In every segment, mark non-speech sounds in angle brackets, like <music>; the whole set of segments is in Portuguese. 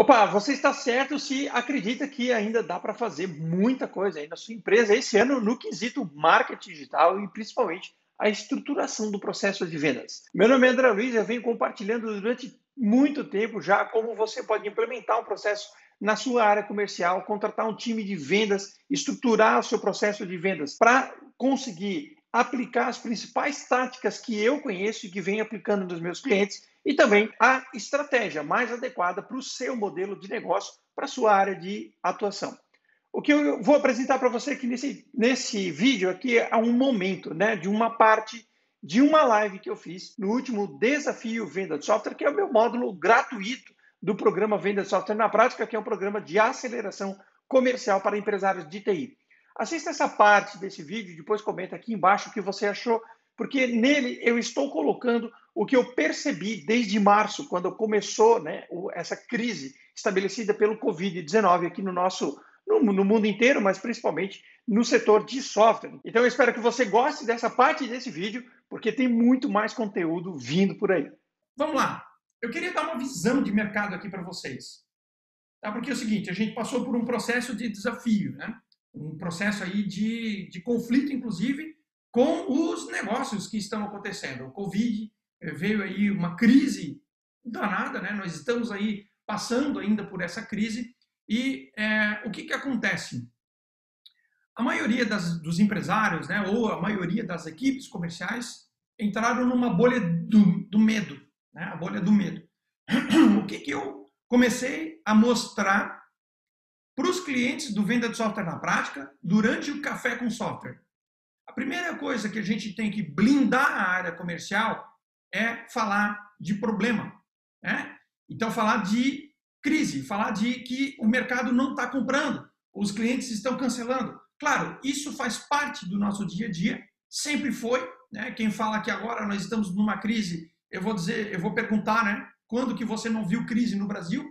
Opa, você está certo se acredita que ainda dá para fazer muita coisa aí na sua empresa esse ano no quesito marketing digital e principalmente a estruturação do processo de vendas. Meu nome é André Luiz, eu venho compartilhando durante muito tempo já como você pode implementar um processo na sua área comercial, contratar um time de vendas, estruturar o seu processo de vendas para conseguir aplicar as principais táticas que eu conheço e que venho aplicando nos meus clientes e também a estratégia mais adequada para o seu modelo de negócio, para a sua área de atuação. O que eu vou apresentar para você aqui nesse, nesse vídeo aqui é um momento né, de uma parte de uma live que eu fiz no último Desafio Venda de Software, que é o meu módulo gratuito do programa Venda de Software na Prática, que é um programa de aceleração comercial para empresários de TI. Assista essa parte desse vídeo, depois comenta aqui embaixo o que você achou, porque nele eu estou colocando o que eu percebi desde março, quando começou né, essa crise estabelecida pelo Covid-19 aqui no nosso no, no, mundo inteiro, mas principalmente no setor de software. Então eu espero que você goste dessa parte desse vídeo, porque tem muito mais conteúdo vindo por aí. Vamos lá. Eu queria dar uma visão de mercado aqui para vocês. Tá? Porque é o seguinte, a gente passou por um processo de desafio, né? um processo aí de, de conflito, inclusive, com os negócios que estão acontecendo. O Covid veio aí uma crise danada, né? Nós estamos aí passando ainda por essa crise e é, o que, que acontece? A maioria das, dos empresários, né, ou a maioria das equipes comerciais entraram numa bolha do, do medo, né? A bolha do medo. <clears throat> O que, que eu comecei a mostrar para os clientes do Venda de Software na Prática durante o Café com Software. A primeira coisa que a gente tem que blindar a área comercial é falar de problema. Né? Então, falar de crise, falar de que o mercado não está comprando, os clientes estão cancelando. Claro, isso faz parte do nosso dia a dia, sempre foi. Né? Quem fala que agora nós estamos numa crise, eu vou dizer, eu vou perguntar, né? Quando que você não viu crise no Brasil?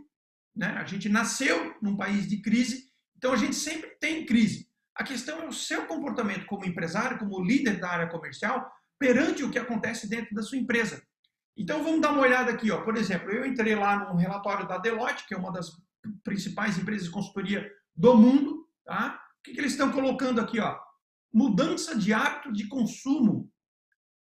Né? A gente nasceu num país de crise, então a gente sempre tem crise. A questão é o seu comportamento como empresário, como líder da área comercial, perante o que acontece dentro da sua empresa. Então vamos dar uma olhada aqui, ó. Por exemplo, eu entrei lá no relatório da Deloitte, que é uma das principais empresas de consultoria do mundo, tá? O que, que eles estão colocando aqui, ó? Mudança de hábito de consumo.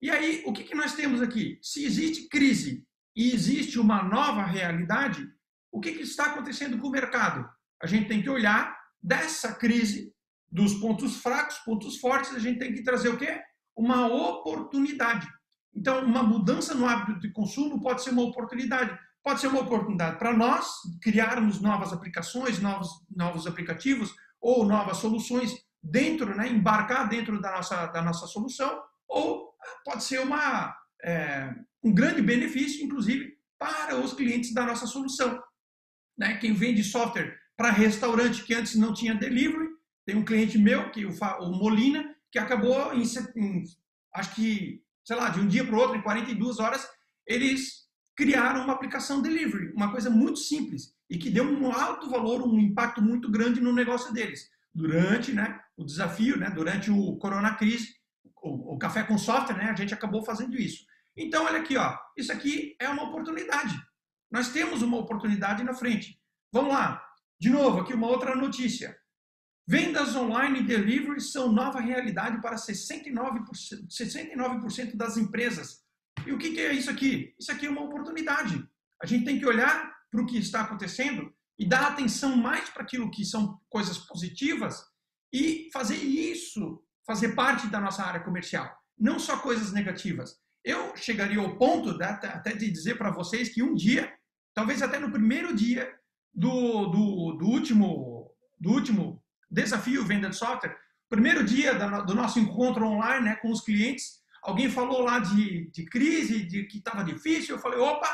E aí, o que, que nós temos aqui? Se existe crise e existe uma nova realidade, o que, que está acontecendo com o mercado? A gente tem que olhar dessa crise, dos pontos fracos, pontos fortes, a gente tem que trazer o quê? Uma oportunidade. Então, uma mudança no hábito de consumo pode ser uma oportunidade. Pode ser uma oportunidade para nós criarmos novas aplicações, novos, novos aplicativos ou novas soluções dentro, né, embarcar dentro da nossa, da nossa solução, ou pode ser uma, é, um grande benefício, inclusive, para os clientes da nossa solução né? Quem vende software para restaurante que antes não tinha delivery, tem um cliente meu, que o, o Molina, que acabou em, em, acho que, sei lá, de um dia para o outro, em 42 horas, eles criaram uma aplicação delivery, uma coisa muito simples e que deu um alto valor, um impacto muito grande no negócio deles. Durante né, o desafio, né, durante o Corona Crise, o, o Café com Software, né, a gente acabou fazendo isso. Então, olha aqui, ó, isso aqui é uma oportunidade. Nós temos uma oportunidade na frente. Vamos lá. De novo, aqui uma outra notícia. Vendas online e delivery são nova realidade para 69%, 69 das empresas. E o que é isso aqui? Isso aqui é uma oportunidade. A gente tem que olhar para o que está acontecendo e dar atenção mais para aquilo que são coisas positivas e fazer isso fazer parte da nossa área comercial. Não só coisas negativas. Eu chegaria ao ponto até de dizer para vocês que um dia, talvez até no primeiro dia do, do, do, último, do último desafio venda de software, primeiro dia do nosso encontro online né, com os clientes, alguém falou lá de, de crise, de que estava difícil. Eu falei: opa,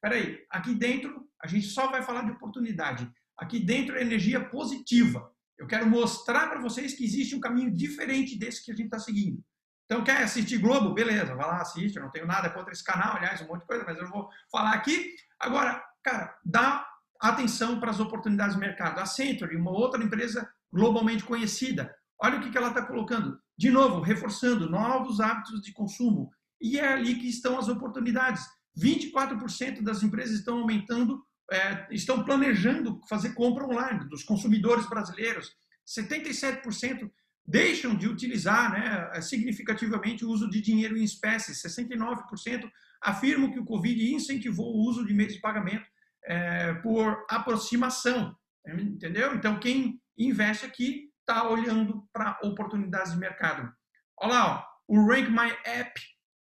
peraí, aqui dentro a gente só vai falar de oportunidade. Aqui dentro é energia positiva. Eu quero mostrar para vocês que existe um caminho diferente desse que a gente está seguindo. Então, quer assistir Globo? Beleza, vai lá, assiste. Eu não tenho nada contra esse canal, aliás, um monte de coisa, mas eu não vou falar aqui. Agora, cara, dá atenção para as oportunidades de mercado. A Century, uma outra empresa globalmente conhecida, olha o que, ela está colocando. De novo, reforçando novos hábitos de consumo. E é ali que estão as oportunidades. 24% das empresas estão aumentando é, estão planejando fazer compra online dos consumidores brasileiros. 77% deixam de utilizar né, significativamente o uso de dinheiro em espécie. 69% afirmam que o Covid incentivou o uso de meios de pagamento é, por aproximação. Entendeu? Então, quem investe aqui está olhando para oportunidades de mercado. Olha lá, ó, o Rank My App,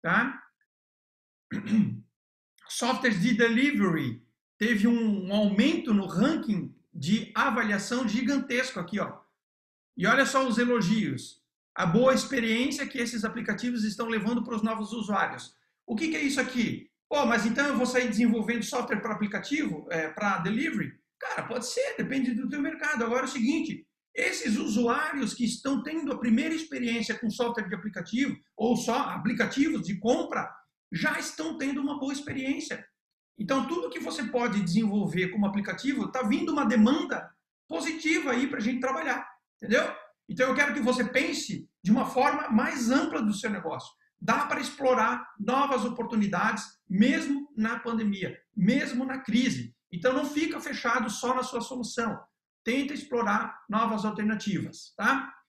tá? <clears throat> Softwares de delivery teve um aumento no ranking de avaliação gigantesco aqui, ó. E olha só os elogios. A boa experiência que esses aplicativos estão levando para os novos usuários. O que, que é isso aqui? Pô, mas então eu vou sair desenvolvendo software para aplicativo, é, para delivery? Cara, pode ser, depende do teu mercado. Agora é o seguinte, esses usuários que estão tendo a primeira experiência com software de aplicativo, ou só aplicativos de compra, já estão tendo uma boa experiência. Então, tudo que você pode desenvolver como aplicativo, está vindo uma demanda positiva aí para a gente trabalhar, entendeu? Então, eu quero que você pense de uma forma mais ampla do seu negócio. Dá para explorar novas oportunidades, mesmo na pandemia, mesmo na crise. Então, não fica fechado só na sua solução. Tenta explorar novas alternativas, tá?